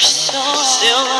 soul. Still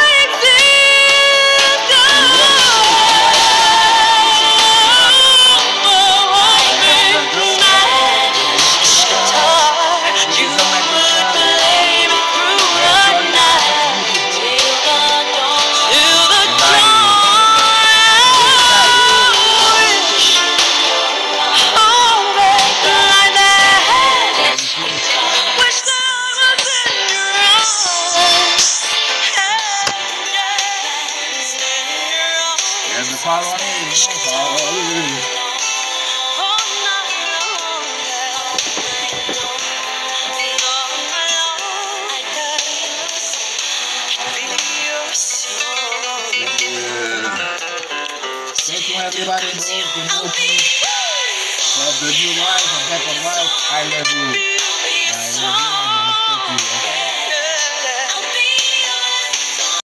And it's hard on it. I'll be For the new life, a better life, I love you.